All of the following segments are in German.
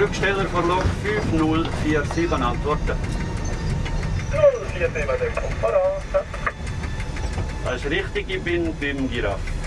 Rücksteller vor Lok 5047 antworten. 5047, voraus. Das ist richtig, ich bin beim Giraffe.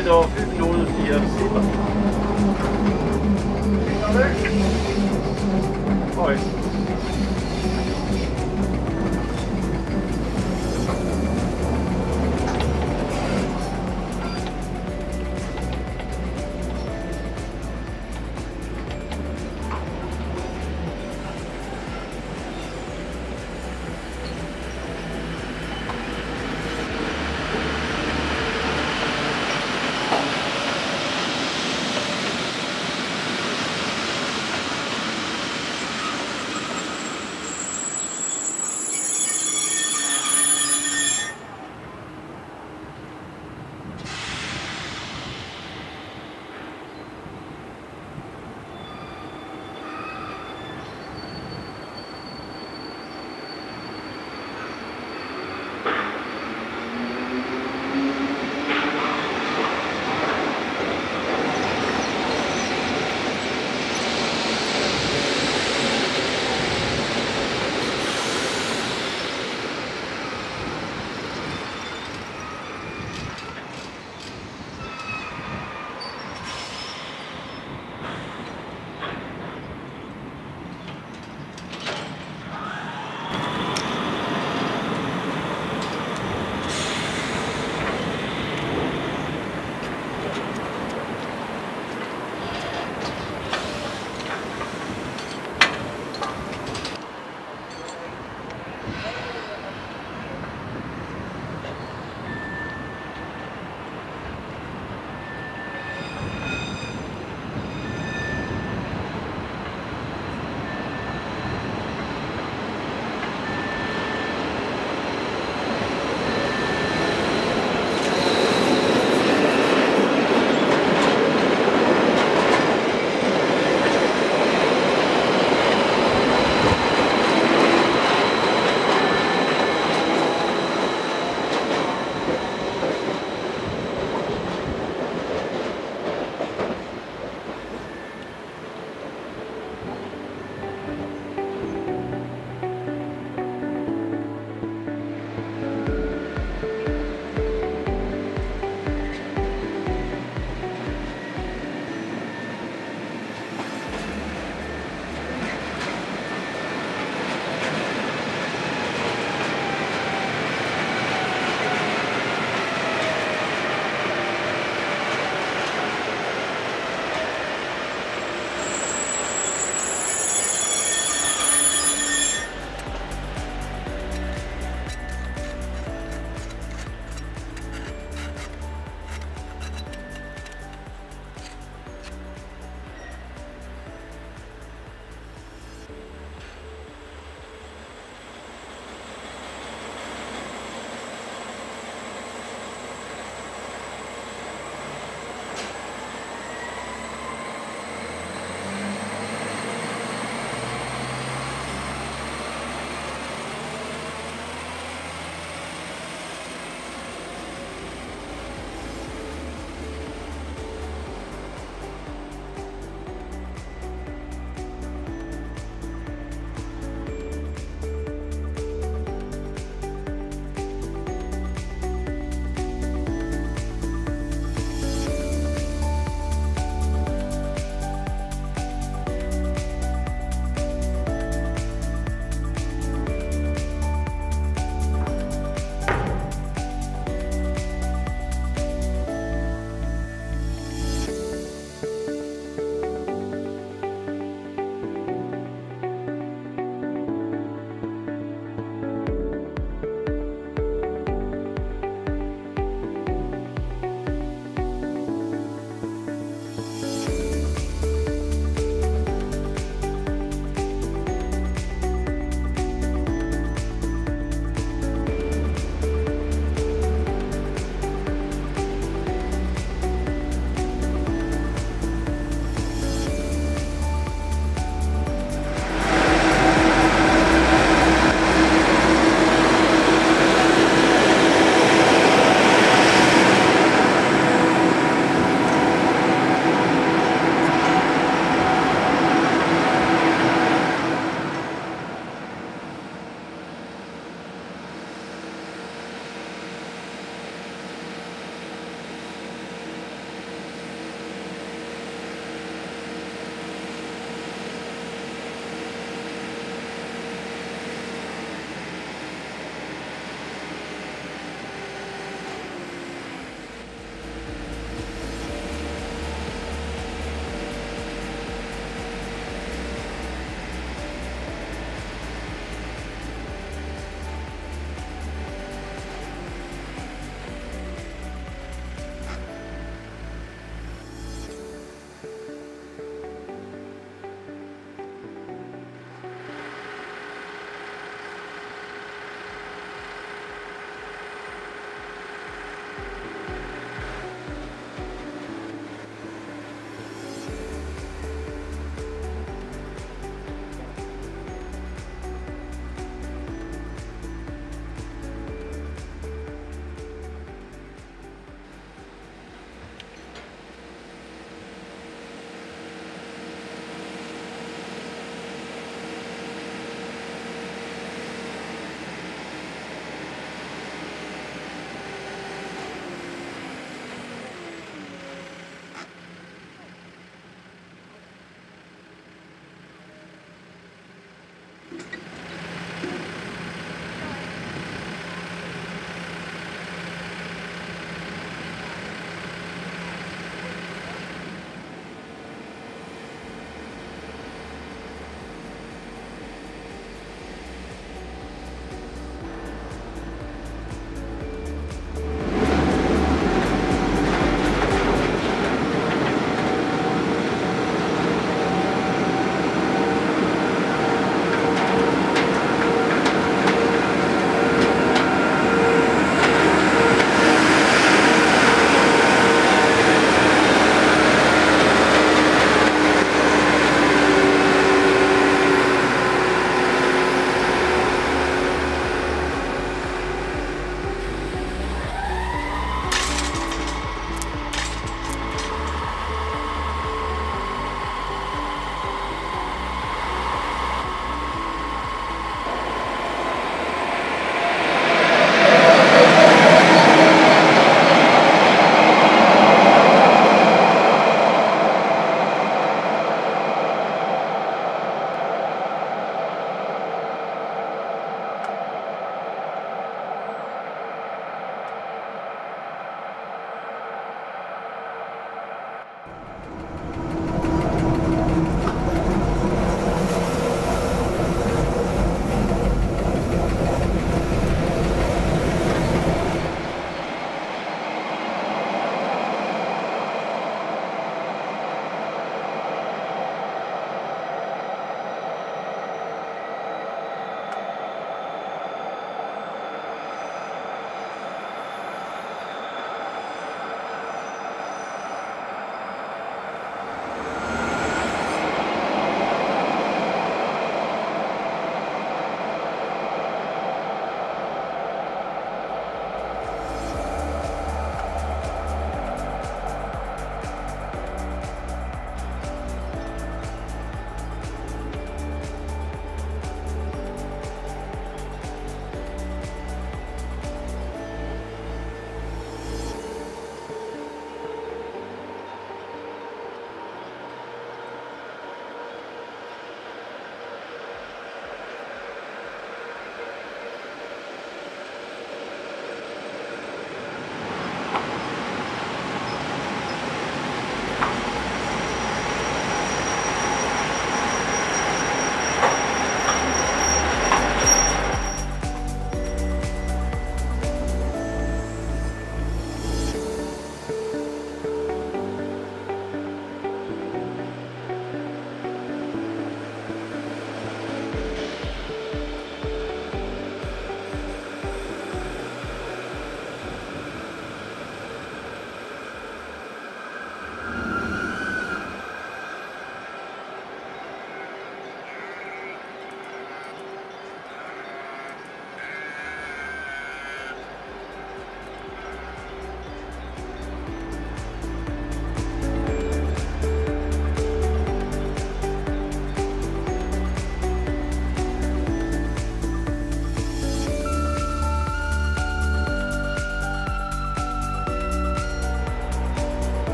wieder 5047. Hoi.